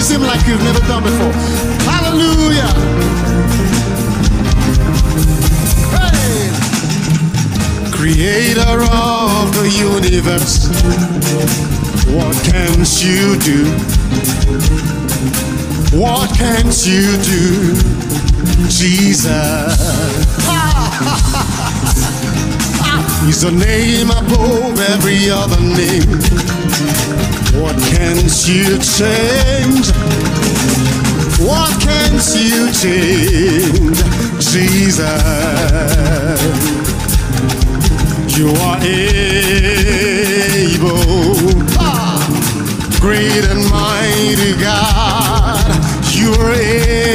Praise him like you've never done before. Hallelujah. Creator of the universe, what can't you do? What can't you do, Jesus? He's a name above every other name. What can you change? What can you change, Jesus? You are able, ah! great and mighty God. You are able,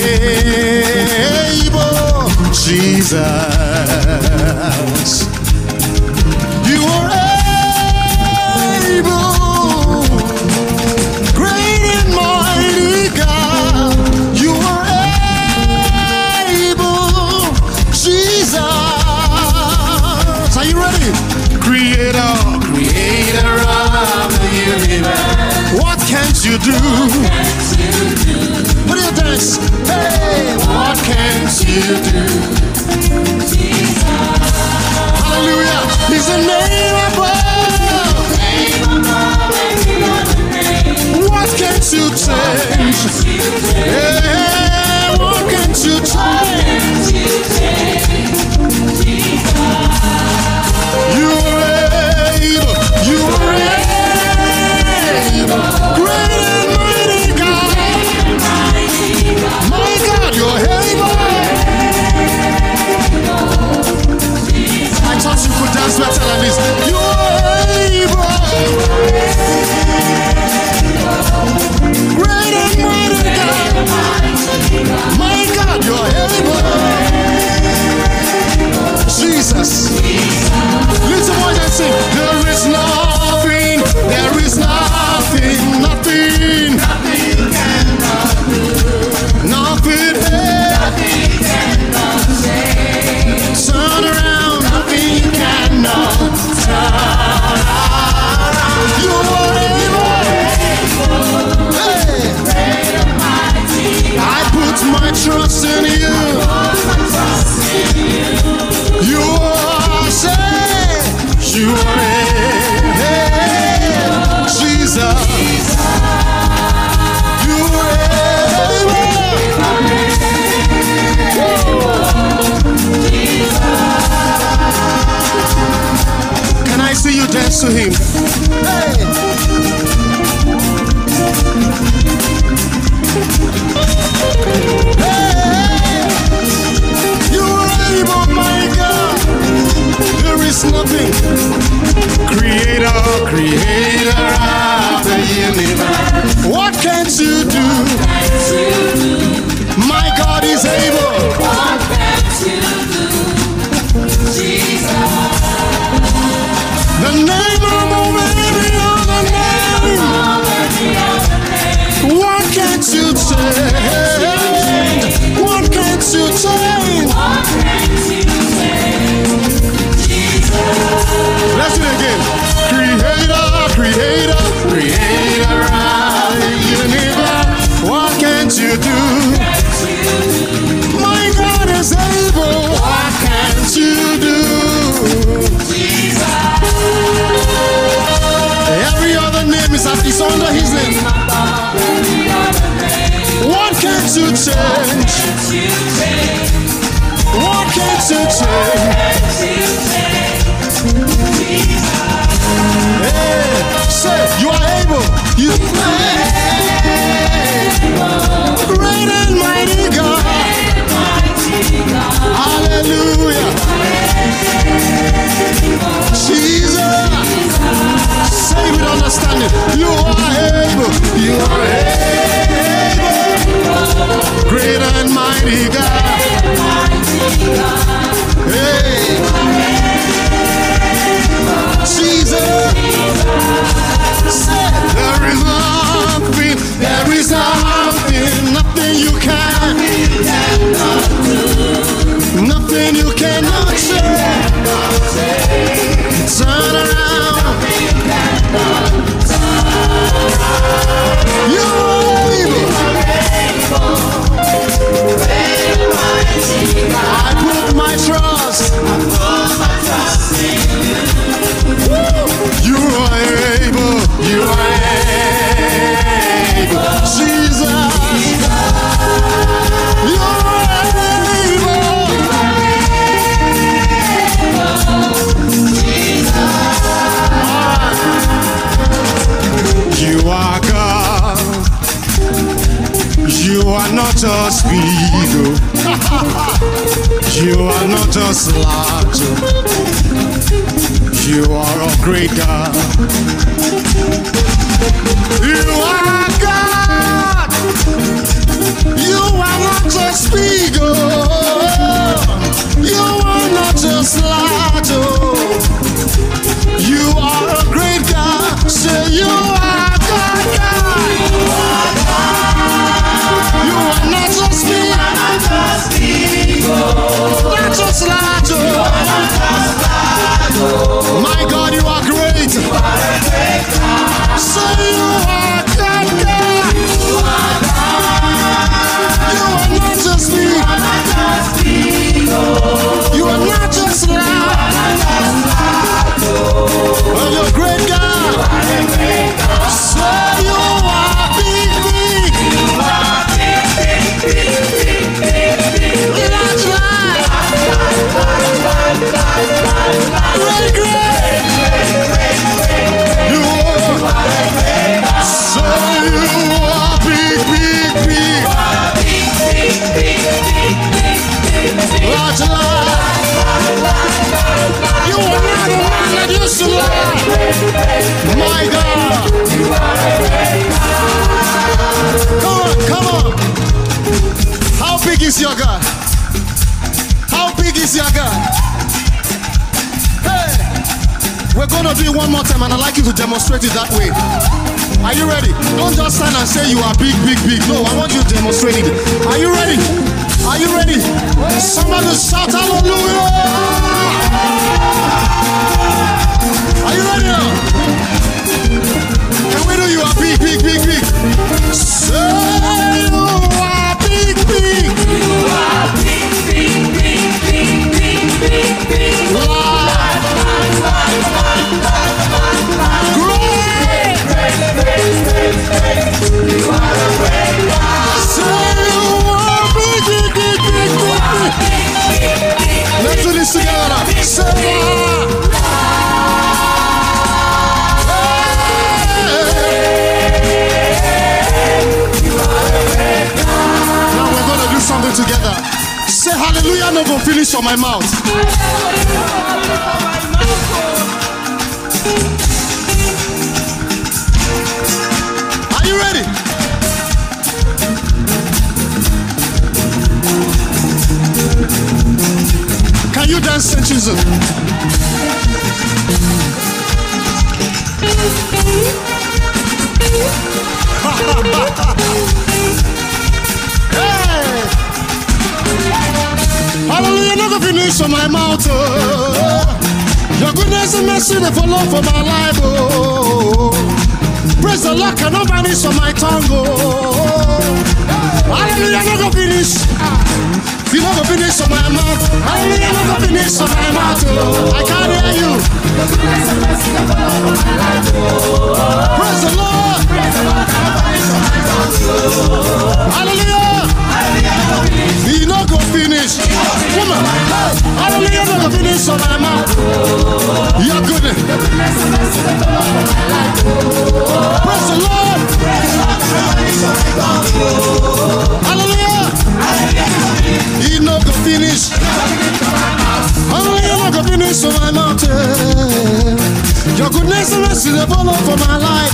Jesus. You are ready? Creator, creator of the universe. What can't you do? Put your dance. Hey, what can't you do? Jesus, Hallelujah. He's the name above. to him. say espiga you are not just large. oh. You are a great God. You are God. You are not just big, not is your God? How big is your God? Hey, we're gonna do it one more time, and I'd like you to demonstrate it that way. Are you ready? Don't just stand and say you are big, big, big. No, I want you to demonstrate it. Are you ready? Are you ready? Somebody shout hallelujah! Say Now we're gonna do something together. Say hallelujah, no go finish on my mouth. Saint Jesus? Hey! Hallelujah, go finish on my mouth. Oh. Your goodness and mercy they follow for my life. Oh. Praise the Lord cannot vanish on my tongue. Oh. Hallelujah, go finish. You no go finish on my mouth. Hallelujah, no go finish on my mouth. Oh. I can't hear you. Praise the Lord. Hallelujah. Goodness and mercy they follow for my life.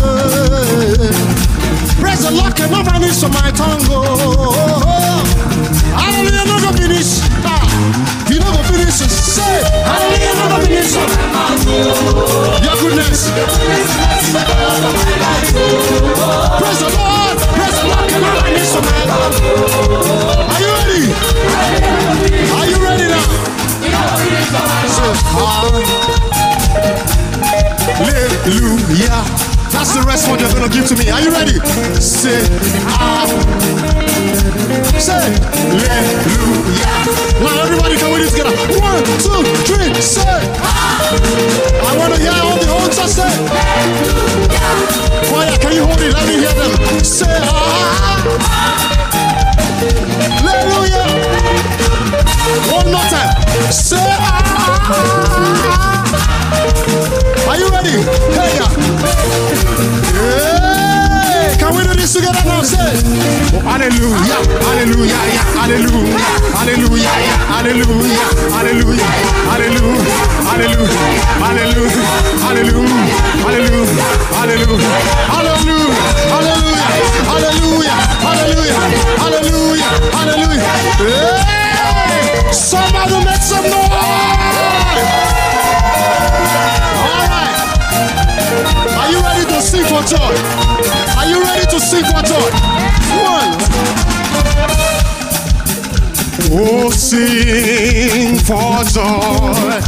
Praise the Lord cannot vanish on my tongue. Oh, hallelujah, no go finish. Ah, you no go finish. Say, hallelujah, no go finish. Your goodness. Praise the two, three, say, ah. I wanna hear all the whole church say, Choir, can you hold it? Let me hear them. Say, ah. Hallelujah. One more time. Say, ah. Are you ready? Together now? Say, Oh, hallelujah, hallelujah, yeah, hallelujah, hallelujah, yeah, hallelujah, hallelujah, hallelujah, hallelujah, hallelujah, hallelujah, hallelujah, hallelujah, hallelujah, hallelujah, hallelujah, hallelujah, hallelujah, hallelujah. Hey! Somebody make some noise! Sing for joy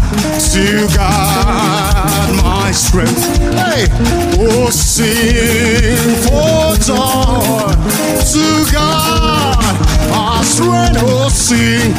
to God, my strength. Hey, oh, sing for joy to God, our strength. Oh, sing